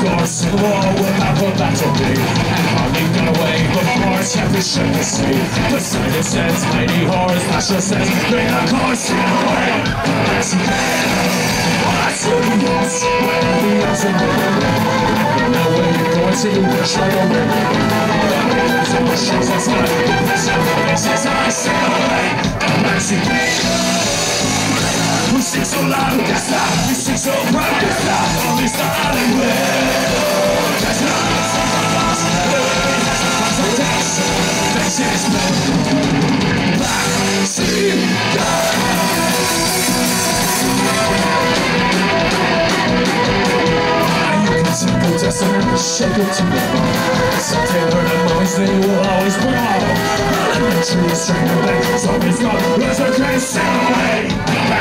the war without the battle be And hardly got away before its championship to see Poseidon says, mighty says Bring the course to the way As you can What's your yes? When the answer Now where you going to, try to sing so loud, that's not sing so proud, that's not starting with That's not Shake it to the bone Something where the boys they will always brawl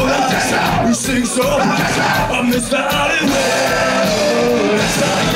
for lost. Every hands across the decks.